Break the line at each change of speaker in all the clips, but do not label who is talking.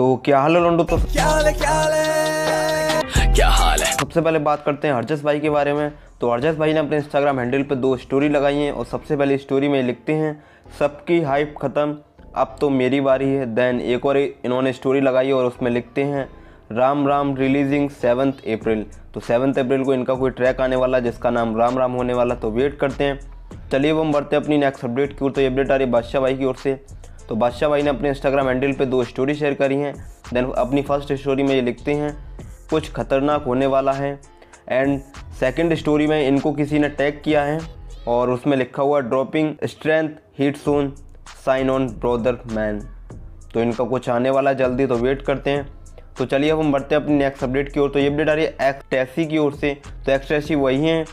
तो क्या हाल है लोंडो तो?
क्या हाल है क्या हाल है? क्या हाल है?
सबसे पहले बात करते हैं हरजस भाई के बारे में। तो हरजस भाई ने अपने इंस्टाग्राम हैंडल पर दो स्टोरी लगाई हैं और सबसे पहले स्टोरी में लिखते हैं सबकी हाइप ख़त्म अब तो मेरी बारी है। देन एक और इन्होंने स्टोरी लगाई और उसमें लिखते हैं Ram Ram releasing seventh April तो सेवन्थ अप्रैल को इनका कोई ट्रैक आने वाला जिसका नाम राम राम होने वाला तो वेट करते हैं। चलिए वो हम बढ़ते हैं अपनी नेक्स्ट अपडेट की ओर। तो ये अपडेट आ रही है बादशाह भाई की ओर से। तो बादशाह भाई ने अपने इंस्टाग्राम हैंडल पे दो स्टोरी शेयर करी हैं। देन अपनी फ़र्स्ट स्टोरी में ये लिखते हैं, कुछ खतरनाक होने वाला है। एंड सेकंड स्टोरी में इनको किसी ने टैग किया है और उसमें लिखा हुआ dropping strength heat soon sign on brother man तो इनका कुछ आने वाला जल्दी तो वेट करते हैं। तो चलिए अब हम बढ़ते हैं अपनी नेक्स्ट अपडेट की ओर। तो ये अपडेट आ रही है एक्सटेसी की ओर से। तो एक्सटेसी वही हैं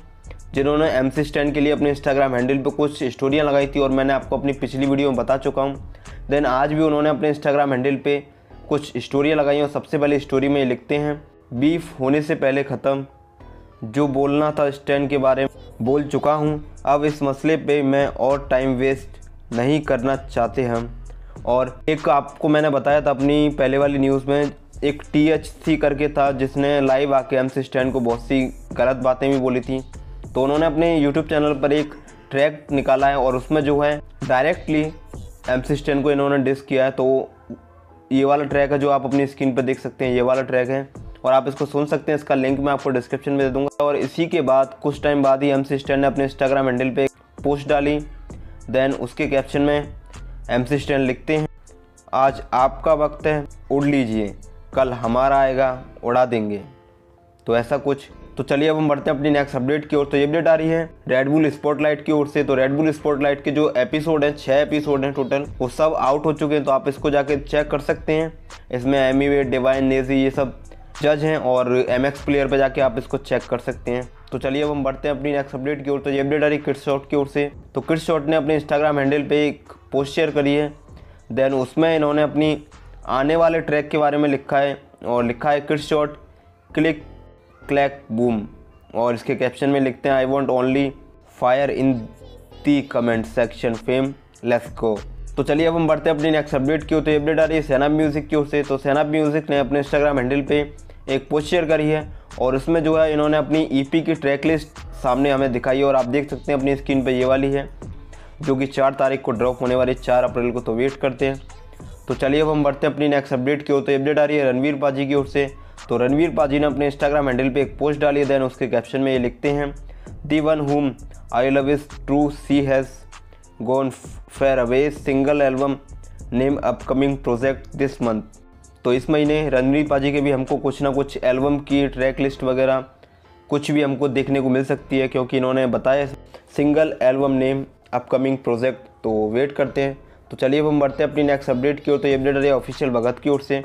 जिन्होंने एम सी स्टैंड के लिए अपने इंस्टाग्राम हैंडल पर कुछ स्टोरियाँ लगाई थी और मैंने आपको अपनी पिछली वीडियो में बता चुका हूँ। देन आज भी उन्होंने अपने इंस्टाग्राम हैंडल पर कुछ स्टोरियाँ लगाई और सबसे पहले स्टोरी में लिखते हैं बीफ होने से पहले ख़त्म। जो बोलना था स्टैंड के बारे में, बोल चुका हूँ। अब इस मसले पे मैं और टाइम वेस्ट नहीं करना चाहते हम। और एक आपको मैंने बताया था अपनी पहले वाली न्यूज़ में, एक टी एच सी करके था, जिसने लाइव आके एम सी स्टैंड को बहुत सी गलत बातें भी बोली थी। तो उन्होंने अपने यूट्यूब चैनल पर एक ट्रैक निकाला है और उसमें जो है डायरेक्टली एम सी स्टैंड को इन्होंने डिस्क किया है तो ये वाला ट्रैक है जो आप अपनी स्क्रीन पर देख सकते हैं, ये वाला ट्रैक है। और आप इसको सुन सकते हैं, इसका लिंक मैं आपको डिस्क्रिप्शन में दे दूँगा। और इसी के बाद, कुछ टाइम बाद ही एम सी स्टैंड ने अपने इंस्टाग्राम हैंडल पे पोस्ट डाली। देन उसके कैप्शन में एम सी स्टैंड लिखते हैं, आज आपका वक्त है, उड़ लीजिए, कल हमारा आएगा, उड़ा देंगे। तो ऐसा कुछ तो चलिए अब हम बढ़ते हैं अपनी नेक्स्ट अपडेट की ओर। तो ये अपडेट आ रही है रेडबुल स्पॉटलाइट की ओर से। तो रेडबुल स्पॉटलाइट के जो एपिसोड हैं छः एपिसोड हैं टोटल वो सब आउट हो चुके हैं। तो आप इसको जाके चेक कर सकते हैं। इसमें एमी वे डिवाइन नेजी ये सब जज हैं और एम एक्स प्लेयर पर जाके आप इसको चेक कर सकते हैं। तो चलिए अब हम बढ़ते हैं अपनी नेक्स्ट अपडेट की ओर। तो ये अपडेट आ रही किड शॉट की ओर से। तो किड शॉट ने अपने इंस्टाग्राम हैंडल पे एक पोस्ट शेयर करी है। देन उसमें इन्होंने अपनी आने वाले ट्रैक के बारे में लिखा है और लिखा है kid shot click clack boom और इसके कैप्शन में लिखते हैं I want only fire in the comment section fame let's go तो चलिए अब हम बढ़ते हैं अपनी नेक्स्ट अपडेट की ओर। तो अपडेट आ रही है सैनाब म्यूज़िक की ओर से। तो सैनाब म्यूज़िक ने अपने इंस्टाग्राम हैंडल पे एक पोस्ट शेयर करी है और उसमें जो है इन्होंने अपनी ईपी की ट्रैक लिस्ट सामने हमें दिखाई है और आप देख सकते हैं अपनी स्क्रीन पे ये वाली है, जो कि चार तारीख को ड्रॉप होने वाली चार अप्रैल को। तो वेट करते हैं। तो चलिए अब हम बढ़ते हैं अपनी नेक्स्ट अपडेट की ओर। तो अपडेट आ रही है रणवीर पाजी की ओर से। तो रणवीर पाजी ने अपने इंस्टाग्राम हैंडल पे एक पोस्ट डाली देन उसके कैप्शन में ये लिखते हैं the one whom I love is true she has gone far away single album name upcoming project this month तो इस महीने रणवीर पाजी के भी हमको कुछ ना कुछ एल्बम की ट्रैक लिस्ट वगैरह कुछ भी हमको देखने को मिल सकती है, क्योंकि इन्होंने बताया single album name upcoming project तो वेट करते हैं। तो चलिए अब हम बढ़ते हैं अपनी नेक्स्ट अपडेट की ओर। तो ये अपडेट है ऑफिशियल भगत की ओर से।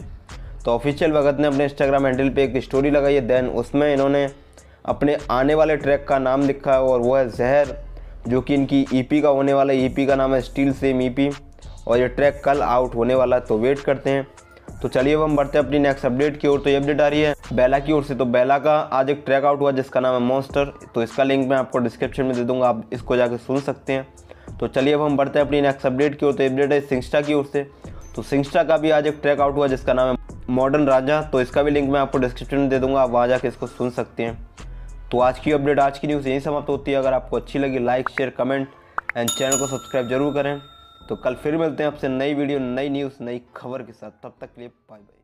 तो ऑफिशियल भगत ने अपने इंस्टाग्राम हैंडल पे एक स्टोरी लगाई है। देन उसमें इन्होंने अपने आने वाले ट्रैक का नाम लिखा है और वो है जहर जो कि इनकी ईपी का होने वाला है। ईपी का नाम है स्टील सेम ईपी और ये ट्रैक कल आउट होने वाला है तो वेट करते हैं। तो चलिए अब हम बढ़ते हैं अपनी नेक्स्ट अपडेट की ओर। तो ये अपडेट आ रही है बेला की ओर से। तो बेला का आज एक ट्रैक आउट हुआ जिसका नाम है मॉन्स्टर तो इसका लिंक मैं आपको डिस्क्रिप्शन में दे दूँगा, आप इसको जाकर सुन सकते हैं। तो चलिए अब हम बढ़ते हैं अपनी नेक्स्ट अपडेट की ओर। तो अपडेट है सिंगस्टा की ओर से। तो सिंगस्टा का भी आज एक ट्रैक आउट हुआ जिसका नाम है मॉडर्न राजा तो इसका भी लिंक मैं आपको डिस्क्रिप्शन में दे दूँगा, आप वहाँ जाकर इसको सुन सकते हैं। तो आज की अपडेट आज की न्यूज़ यहीं समाप्त होती है। अगर आपको अच्छी लगी like share comment and channel को सब्सक्राइब ज़रूर करें। तो कल फिर मिलते हैं आपसे नई वीडियो नई न्यूज़ नई खबर के साथ। तब तक के लिए बाय बाय